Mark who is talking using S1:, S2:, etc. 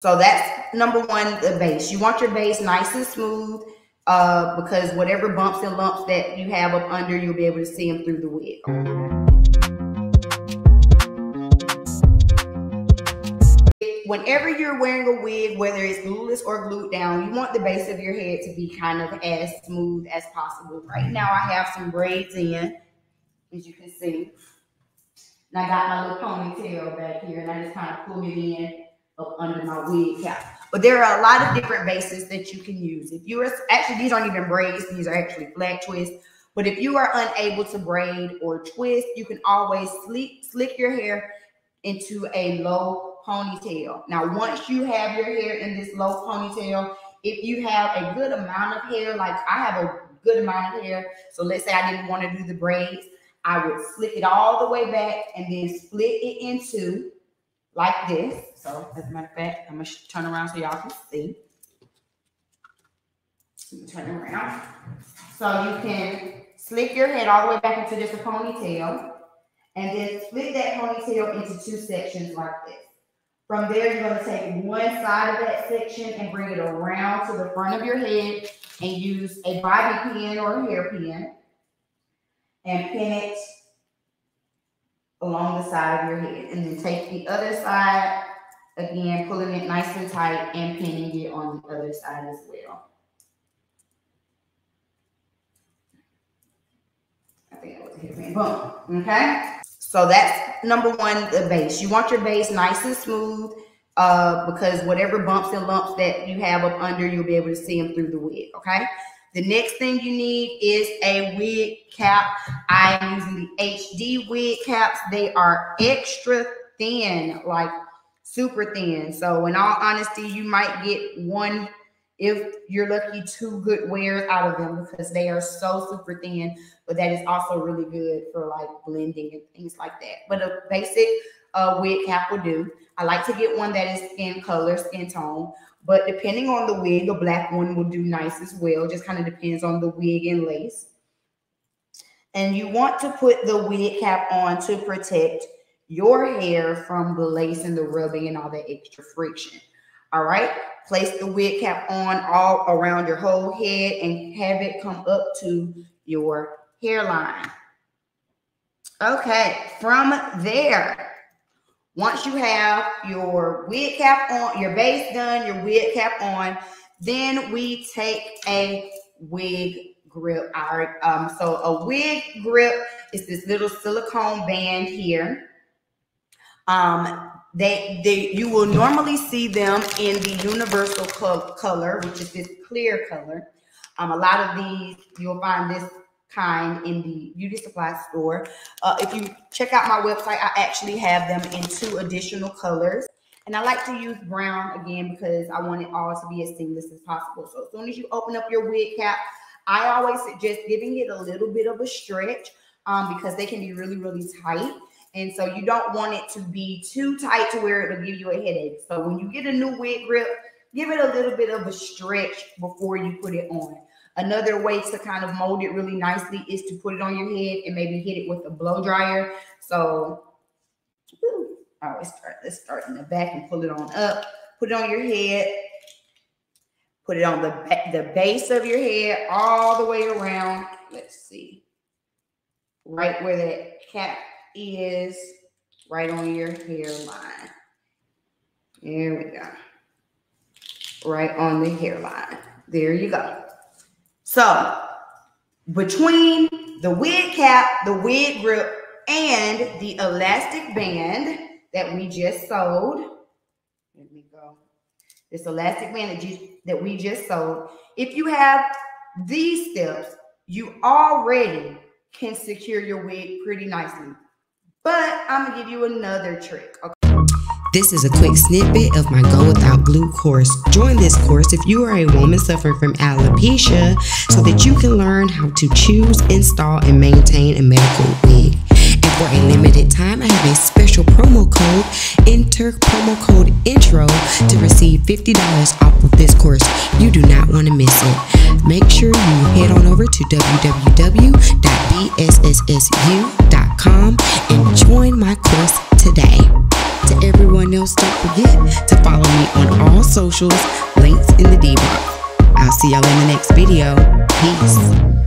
S1: So that's number one, the base. You want your base nice and smooth uh, because whatever bumps and lumps that you have up under, you'll be able to see them through the wig. Whenever you're wearing a wig, whether it's glueless or glued down, you want the base of your head to be kind of as smooth as possible. Right now, I have some braids in, as you can see. And I got my little ponytail back here, and I just kind of pull it in up under my wig cap. But there are a lot of different bases that you can use. If you are actually, these aren't even braids, these are actually flat twists. But if you are unable to braid or twist, you can always slick, slick your hair into a low ponytail. Now, once you have your hair in this low ponytail, if you have a good amount of hair, like I have a good amount of hair, so let's say I didn't want to do the braids, I would slick it all the way back and then split it into like this. So as a matter of fact, I'm gonna turn around so y'all can see. Turn around. So you can slick your head all the way back into just a ponytail and then split that ponytail into two sections like this. From there, you're gonna take one side of that section and bring it around to the front of your head and use a bobby pin or a hairpin and pin it along the side of your head. And then take the other side, again, pulling it nice and tight and pinning it on the other side as well. I think was. Okay. So that's number one, the base. You want your base nice and smooth uh, because whatever bumps and lumps that you have up under, you'll be able to see them through the wig. Okay. The next thing you need is a wig cap. I am using the HD wig caps. They are extra thin, like super thin. So in all honesty, you might get one if you're lucky two good wears out of them because they are so super thin but that is also really good for like blending and things like that but a basic uh, wig cap will do i like to get one that is skin color skin tone but depending on the wig, a black one will do nice as well. Just kind of depends on the wig and lace. And you want to put the wig cap on to protect your hair from the lace and the rubbing and all that extra friction. All right. Place the wig cap on all around your whole head and have it come up to your hairline. Okay. From there, once you have your wig cap on, your base done, your wig cap on, then we take a wig grip. Um, so a wig grip is this little silicone band here. Um, they they you will normally see them in the universal color, which is this clear color. Um, a lot of these you'll find this kind in the beauty supply store. Uh, if you check out my website, I actually have them in two additional colors. And I like to use brown again because I want it all to be as seamless as possible. So as soon as you open up your wig cap, I always suggest giving it a little bit of a stretch um, because they can be really, really tight. And so you don't want it to be too tight to where it'll give you a headache. So when you get a new wig grip, give it a little bit of a stretch before you put it on. Another way to kind of mold it really nicely is to put it on your head and maybe hit it with a blow dryer. So I always start, let's start in the back and pull it on up. Put it on your head. Put it on the, the base of your head all the way around. Let's see. Right where that cap is, right on your hairline. There we go. Right on the hairline. There you go. So between the wig cap, the wig grip, and the elastic band that we just sewed, let me go. This elastic band that, you, that we just sewed. If you have these steps, you already can secure your wig pretty nicely. But I'm gonna give you another trick. Okay?
S2: This is a quick snippet of my Go Without Glue course. Join this course if you are a woman suffering from alopecia so that you can learn how to choose, install, and maintain a medical wig. And for a limited time, I have a special promo code. Enter promo code INTRO to receive $50 off of this course. You do not want to miss it. Make sure you head on over to www.bsssU.com and join my course today. To everyone else, don't forget to follow me on all socials, links in the D box. I'll see y'all in the next video. Peace.